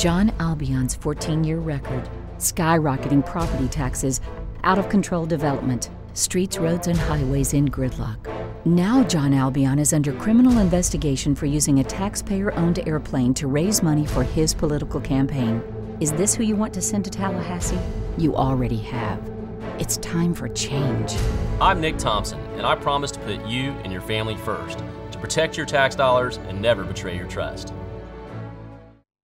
John Albion's 14 year record, skyrocketing property taxes, out of control development, streets, roads, and highways in gridlock. Now, John Albion is under criminal investigation for using a taxpayer owned airplane to raise money for his political campaign. Is this who you want to send to Tallahassee? You already have. It's time for change. I'm Nick Thompson, and I promise to put you and your family first, to protect your tax dollars and never betray your trust.